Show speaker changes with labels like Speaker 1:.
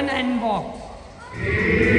Speaker 1: turn and.